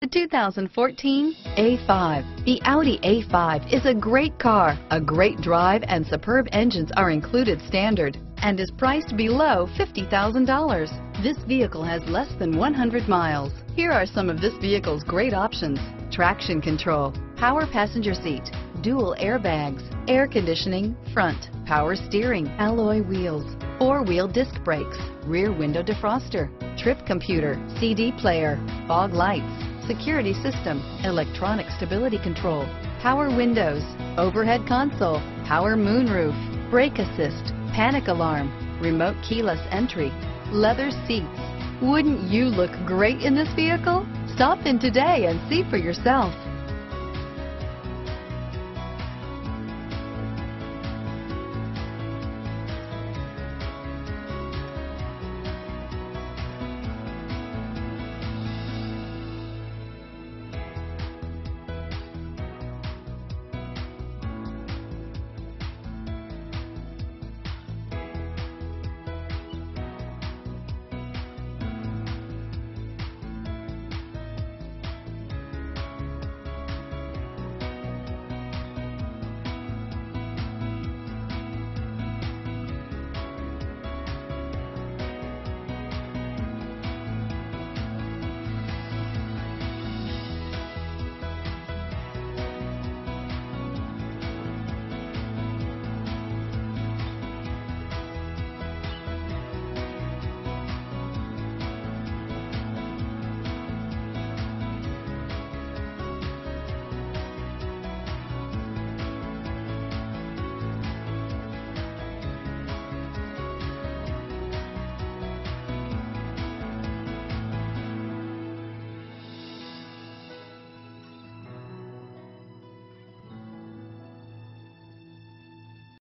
The 2014 A5. The Audi A5 is a great car. A great drive and superb engines are included standard and is priced below $50,000. This vehicle has less than 100 miles. Here are some of this vehicle's great options. Traction control, power passenger seat, dual airbags, air conditioning, front, power steering, alloy wheels, four-wheel disc brakes, rear window defroster, trip computer, CD player, fog lights, security system, electronic stability control, power windows, overhead console, power moonroof, brake assist, panic alarm, remote keyless entry, leather seats. Wouldn't you look great in this vehicle? Stop in today and see for yourself.